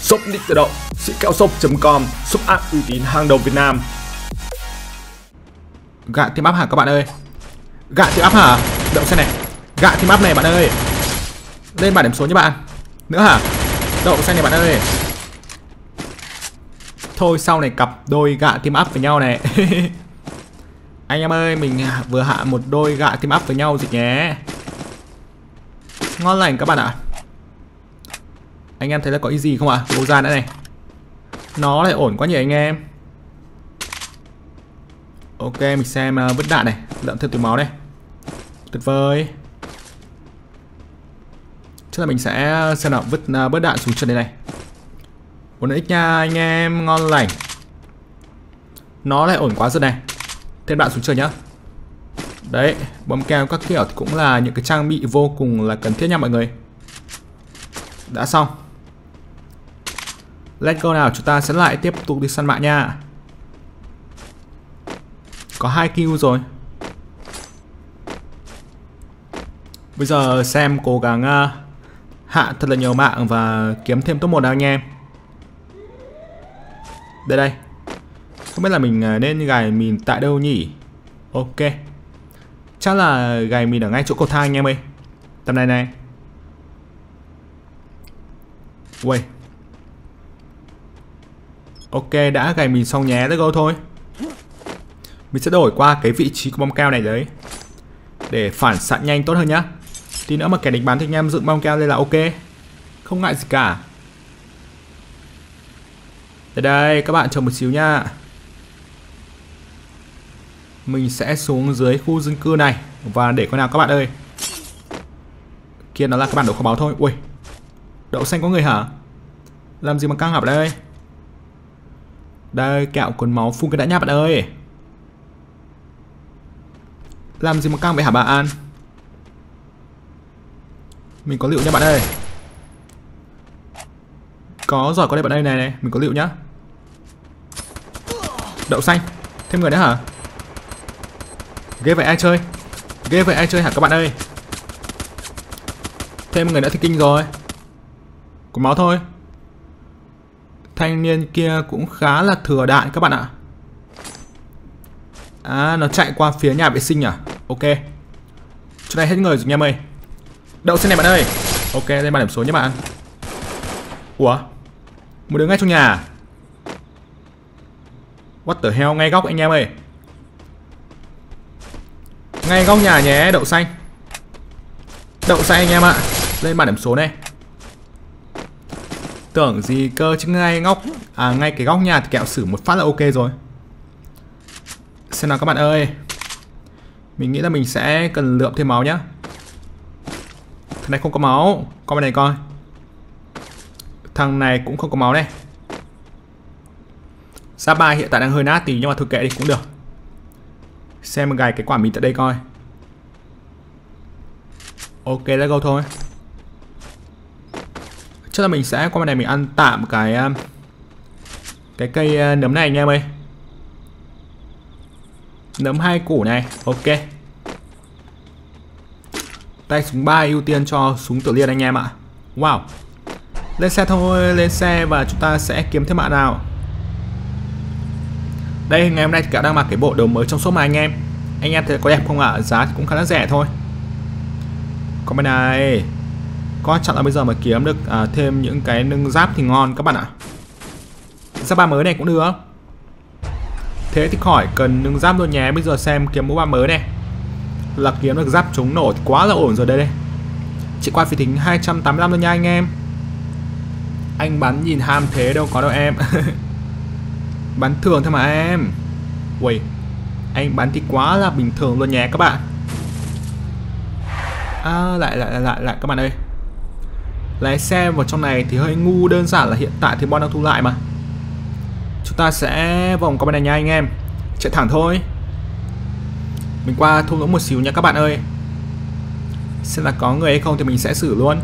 Shop Nick tự động, sĩ kẹo shop.com, shop app uy tín hàng đầu Việt Nam. Gạ team up hả các bạn ơi? Gạ team up hả? Đậu xe này. Gạ team up này bạn ơi. Lên bảng điểm số nha bạn. Nữa hả? Đậu xe này bạn ơi. Thôi sau này cặp đôi gạ team up với nhau này. Anh em ơi mình vừa hạ một đôi gạ team up với nhau dịch nhé. Ngon lành các bạn ạ. Anh em thấy là có ý gì không ạ? À? ra nữa này. Nó lại ổn quá nhỉ anh em? Ok mình xem uh, vứt đạn này. Lượm thêm từ máu này. Tuyệt vời. Chắc là mình sẽ ờ, xem nào. Vứt uh, bớt đạn xuống chân đây này. 4x nha anh em. Ngon lành. Nó lại ổn quá rồi này. Thêm đạn xuống trời nhá. Đấy bom keo các kiểu thì cũng là những cái trang bị vô cùng là cần thiết nha mọi người. Đã xong. Let's go nào chúng ta sẽ lại tiếp tục đi săn mạng nha. Có hai kill rồi. Bây giờ xem cố gắng uh, hạ thật là nhiều mạng và kiếm thêm top 1 nào anh em. Đây đây. Không biết là mình à, nên gài mìn tại đâu nhỉ? Ok. Chắc là gài mìn ở ngay chỗ cầu thang anh em ơi. Tầm này này. Uầy. Ok đã gầy mình xong nhé, let's go thôi. Mình sẽ đổi qua cái vị trí của bom cao này đấy. Để phản xạ nhanh tốt hơn nhá. Tí nữa mà kẻ đánh bắn thì anh em dựng bom cao lên là ok. Không ngại gì cả. Đây đây các bạn chờ một xíu nha Mình sẽ xuống dưới khu dân cư này. Và để con nào các bạn ơi. Kia nó là các bạn đổ kho báo thôi. Ui. Đậu xanh có người hả? Làm gì mà căng hả đây? Đây, kẹo cuốn máu phun cái đã nha bạn ơi. Làm gì mà căng vậy hả bà An Mình có liệu nha bạn ơi. Có giỏi có đây bạn đây này này, Mình có liệu nhá. Đậu xanh, Thêm người nữa hả? Ghê vậy ai chơi? Ghê vậy ai chơi hả các bạn ơi? Thêm người nữa thì kinh rồi. Cuốn máu thôi. Thanh niên kia cũng khá là thừa đạn các bạn ạ. À nó chạy qua phía nhà vệ sinh à? Ok. Chỗ này hết người rồi nha em ơi. Đậu xe này bạn ơi. Ok, lên bàn điểm số nhé bạn. Ủa? Một đứa ngay trong nhà à? What the hell, ngay góc anh em ơi. Ngay góc nhà nhé, đậu xanh. Đậu xanh anh em ạ. Lên bàn điểm số này. Tưởng gì cơ chứ ngay góc À ngay cái góc nhà thì kẹo xử một phát là ok rồi. Xem nào các bạn ơi. Mình nghĩ là mình sẽ cần lượm thêm máu nhá. Thằng này không có máu. Con bên này coi. Thằng này cũng không có máu này. Giáp ba hiện tại đang hơi nát thì Nhưng mà thôi kệ đi, cũng được. Xem gài cái quả mình tại đây coi. Ok, let's go thôi. Chắc là mình sẽ qua bên này mình ăn tạm cái à, Cái cây à, nấm này anh em ơi. Nấm hai củ này, Ok. Tay súng 3 ưu tiên cho súng tiểu liên anh em ạ. Wow. Lên xe thôi, Lên xe và chúng ta sẽ kiếm thêm bạn nào. Đây, ngày hôm nay thì cả đang mặc cái bộ đồ mới trong shop mà anh em. Anh em thấy có đẹp không ạ? Giá cũng khá là rẻ thôi. Còn bên này. Có chặn là bây giờ mà kiếm được à, thêm những cái nâng giáp thì ngon. Các bạn ạ. Giáp ba mới này cũng được. Thế thì khỏi cần nâng giáp luôn nhé. Bây giờ xem kiếm mũ ba mới này. Là kiếm được giáp chống nổ thì quá là ổn rồi đây đây Chị qua phi thính 285 thôi nha anh em. Anh bắn nhìn ham thế đâu có đâu em. Bắn thường thôi mà em. Ui Anh bắn thì quá là bình thường luôn nhé các bạn. À lại lại lại, lại các bạn ơi. Lái xe vào trong này thì hơi ngu đơn giản là hiện tại thì bon đang thu lại mà. Chúng ta sẽ vòng qua bên này nha anh em. Chạy thẳng thôi. Mình qua thu lũng một xíu nha các bạn ơi. Xem là có người hay không thì mình sẽ xử luôn.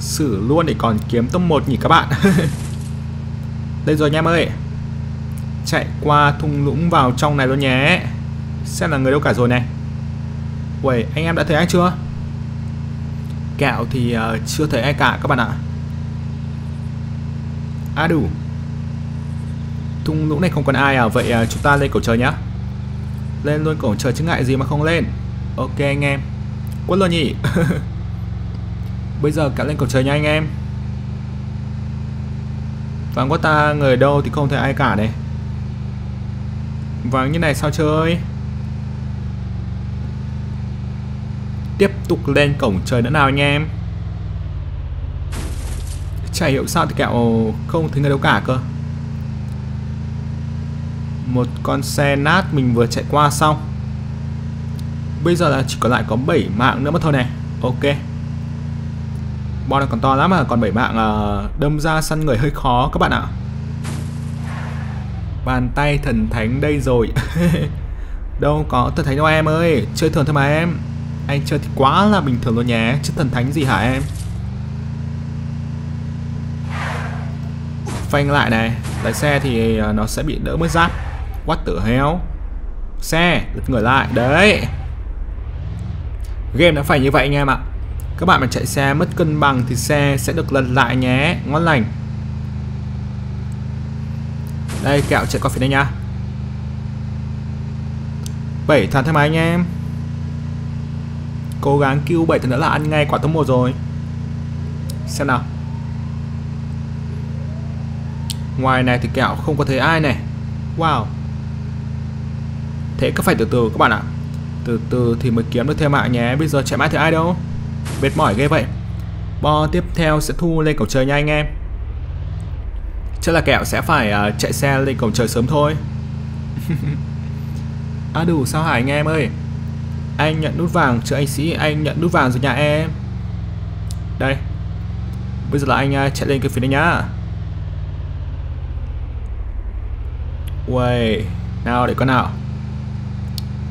Xử luôn để còn kiếm top 1 nhỉ các bạn. Đây rồi nha em ơi. Chạy qua thung lũng vào trong này luôn nhé. Xem là người đâu cả rồi này. Uầy, anh em đã thấy anh chưa? Kẹo thì uh, chưa thấy ai cả các bạn ạ. À đủ Thung lũng này không còn ai à? Vậy uh, chúng ta lên cổ trời nhá. Lên luôn cổ trời chứ ngại gì mà không lên. Ok anh em. Quất luôn nhỉ Bây giờ cả lên cổ trời nha anh em. Vàng có ta người đâu thì không thấy ai cả này Vàng như này sao chơi? Tiếp tục lên cổng trời nữa nào anh em. Chả hiểu sao thì kẹo không thấy người đâu cả cơ. Một con xe nát mình vừa chạy qua xong. Bây giờ là chỉ còn lại có 7 mạng nữa mà thôi này. Ok. Bon này còn to lắm mà còn 7 mạng đâm ra săn người hơi khó các bạn ạ. Bàn tay thần thánh đây rồi. Đâu có thần thánh đâu em ơi. Chơi thường thôi mà em. Anh chơi thì quá là bình thường luôn nhé Chứ thần thánh gì hả em? Phanh lại này Lái xe thì à, nó sẽ bị đỡ mất giáp. What the hell? Xe, lật người lại Đấy. Game đã phải như vậy anh em ạ. Các bạn mà chạy xe mất cân bằng thì xe sẽ được lật lại nhé. Ngon lành. Đây kẹo chạy qua phía đây nha. 7 thằng thêm máy anh em. Cố gắng cứu 7 thằng nữa là ăn ngay quả top 1 rồi. Xem nào. Ngoài này thì kẹo không có thấy ai này. Wow. Thế cứ phải từ từ các bạn ạ. Từ từ thì mới kiếm được thêm mạng nhé. Bây giờ chạy mãi thì ai đâu. Mệt mỏi ghê vậy. Bo tiếp theo sẽ thu lên cổng trời nha anh em. Chắc là kẹo sẽ phải uh, chạy xe lên cổng trời sớm thôi. À đủ sao hả anh em ơi? Anh nhận nút vàng chứ anh sĩ, anh nhận nút vàng rồi nhà em. Đây. Bây giờ là anh à, chạy lên cái phía này nhá. Uầy, Nào để con nào.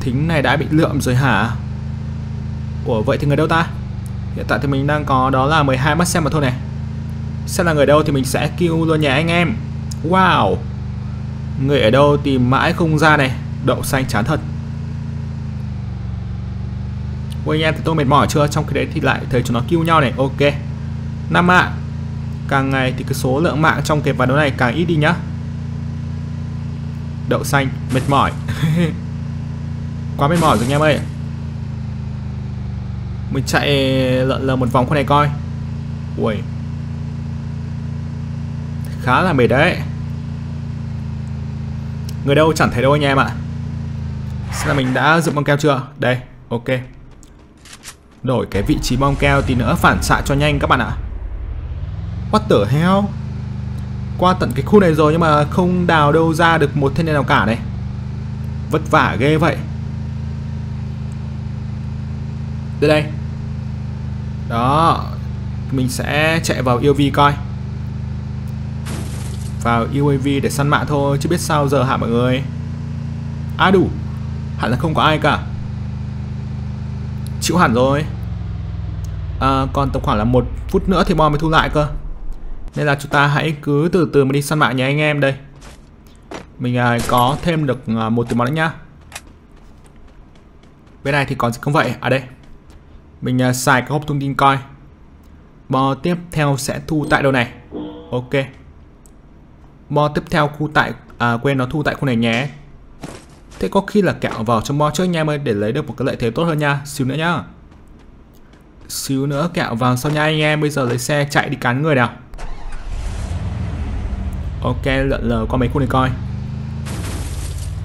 Thính này đã bị lượm rồi hả? Ủa, vậy thì người đâu ta? Hiện tại thì mình đang có đó là 12 mắt xem mà thôi này. Xem là người đâu thì mình sẽ kêu luôn nhà anh em. Wow. Người ở đâu tìm mãi không ra này. Đậu xanh chán thật. Ôi anh em thì tôi mệt mỏi chưa? Trong cái đấy thì lại thấy chúng nó kêu nhau này. Ok. Năm mạng. Càng ngày thì cái số lượng mạng trong cái ván đấu này càng ít đi nhá. Đậu xanh, Mệt mỏi. Quá mệt mỏi rồi anh em ơi. Mình chạy lợn lờ một vòng con này coi. Ui. Khá là mệt đấy. Người đâu chẳng thấy đâu anh em ạ. Xem là mình đã dựng băng keo chưa? Đây, ok. Đổi cái vị trí bom keo tí nữa phản xạ cho nhanh các bạn ạ. What the hell? Qua tận cái khu này rồi nhưng mà không đào đâu ra được một thanh niên nào cả này. Vất vả ghê vậy. Đây đây. Đó, mình sẽ chạy vào UAV coi. Vào UAV để săn mạ thôi, chứ biết sao giờ hả mọi người? À đủ? Hẳn là không có ai cả chịu hẳn rồi. À, còn tầm khoảng là một phút nữa thì bom mới thu lại cơ. Nên là chúng ta hãy cứ từ từ mà đi săn mạng nhé anh em đây. Mình à, có thêm được à, một tiền món nữa nhá. Bên này thì còn gì không vậy? À đây. Mình à, xài cái hộp thông tin coi. Bò tiếp theo sẽ thu tại đâu này? Ok. Bò tiếp theo khu tại À quên nó thu tại khu này nhé. Thế có khi là kẹo vào trong bo trước nha em ơi, Để lấy được một cái lợi thế tốt hơn nha. Xíu nữa nhá. Xíu nữa kẹo vào sau nha anh em, Bây giờ lấy xe chạy đi cắn người nào. Ok lợn lờ qua mấy khu này coi.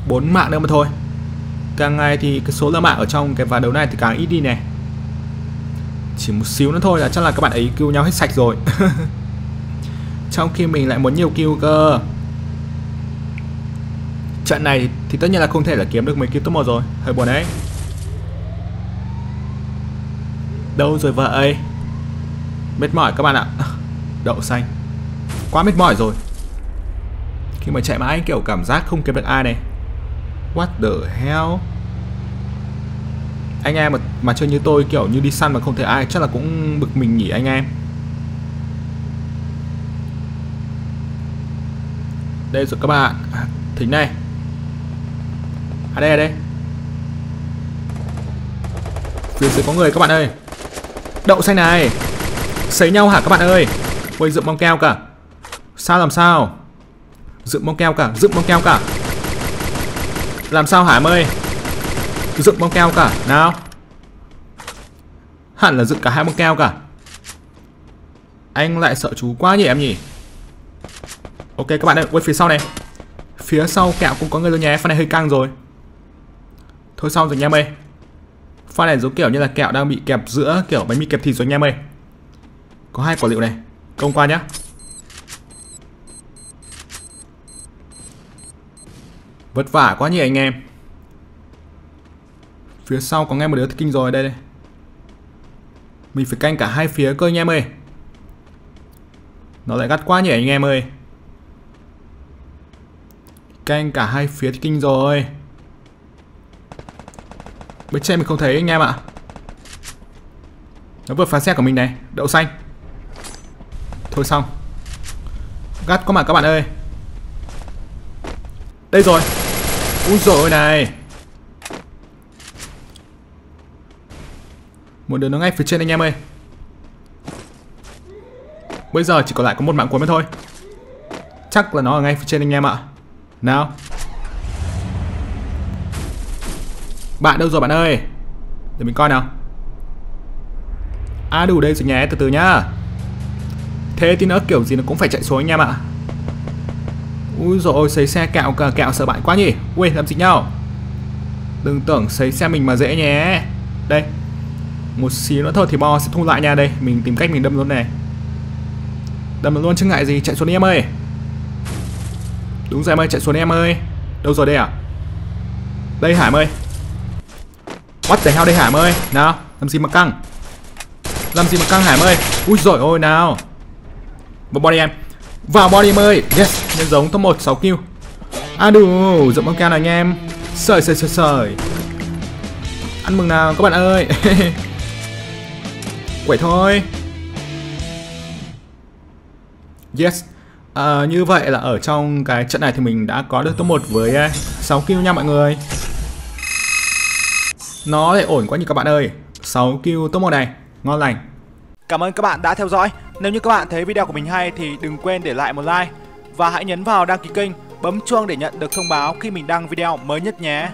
Bốn mạng nữa mà thôi. Càng ngày thì cái số lượng mạng ở trong cái ván đấu này thì càng ít đi này chỉ một xíu nữa thôi là chắc là các bạn ấy kêu nhau hết sạch rồi. Trong khi mình lại muốn nhiều kill cơ. Trận này thì tất nhiên là không thể là kiếm được mấy kiếm top 1 rồi. Hơi buồn đấy. Đâu rồi vậy Mệt mỏi các bạn ạ. Đậu xanh. Quá mệt mỏi rồi. Khi mà chạy mãi kiểu cảm giác không kiếm được ai này. What the hell? Anh em mà, mà chơi như tôi kiểu như đi săn mà không thể ai chắc là cũng bực mình nhỉ anh em. Đây rồi các bạn. Thính này à đây à đây. Phía dưới có người, các bạn ơi. Đậu xanh này. Xấy nhau hả, các bạn ơi? Quay dựng bong keo cả. Sao, làm sao? Dựng bom keo cả, Dựng bom keo cả. Làm sao Hải ơi? Dựng bom keo cả, Nào. Hẳn là dựng cả hai bom keo cả. Anh lại sợ chú quá nhỉ em nhỉ? Ok, các bạn ơi, Quay phía sau này. Phía sau kẹo cũng có người rồi nhé, phần này hơi căng rồi. Thôi xong rồi nha em ơi. Pha này giống kiểu như là kẹo đang bị kẹp giữa Kiểu bánh mì kẹp thịt rồi nha em ơi. Có hai quả liệu này, Công qua nhá. Vất vả quá nhỉ anh em. Phía sau có nghe một đứa kinh rồi, đây đây Mình phải canh cả hai phía cơ anh em ơi. Nó lại gắt quá nhỉ anh em ơi. Canh cả hai phía kinh rồi. Bên trên mình không thấy anh em ạ. Nó vừa phá xe của mình này, Đậu xanh. Thôi xong. Gắt có mà các bạn ơi. Đây rồi. Úi rồi này. Một đứa nó ngay phía trên anh em ơi. Bây giờ chỉ còn lại có một mạng cuối mới thôi. Chắc là nó ở ngay phía trên anh em ạ. Nào. Bạn đâu rồi bạn ơi? Để mình coi nào. À đủ đây rồi nhé, từ từ nhá. Thế thì nữa kiểu gì nó cũng phải chạy xuống anh em ạ. Úi dồi ôi, xấy xe kẹo cờ kẹo sợ bạn quá nhỉ. Ui, làm gì nhau? Đừng tưởng xấy xe mình mà dễ nhé. Đây, Một xíu nữa thôi thì bo sẽ thu lại nha. Đây, Mình tìm cách mình đâm luôn này. Đâm luôn chứ ngại gì, chạy xuống đi em ơi. Đúng rồi em ơi, chạy xuống đi em ơi. Đâu rồi đây à Đây Hải ơi. What the hell đây Hải ơi? Nào làm gì mà căng? Làm gì mà căng Hải ơi? Ui rồi ôi nào. Vào body em. Vào body em ơi. Yes Nhân giống top 1 6 kill. À đủ. Rộng băng cao này anh em. Sời sời sời sời. Ăn mừng nào các bạn ơi. Quẩy thôi. Yes. À, Như vậy là ở trong cái trận này thì mình đã có được top 1 với eh, 6 kill nha mọi người. Nó lại ổn quá như các bạn ơi. 6 kill top 1 này. Ngon lành. Cảm ơn các bạn đã theo dõi. Nếu như các bạn thấy video của mình hay thì đừng quên để lại một like. Và hãy nhấn vào đăng ký kênh, Bấm chuông để nhận được thông báo khi mình đăng video mới nhất nhé.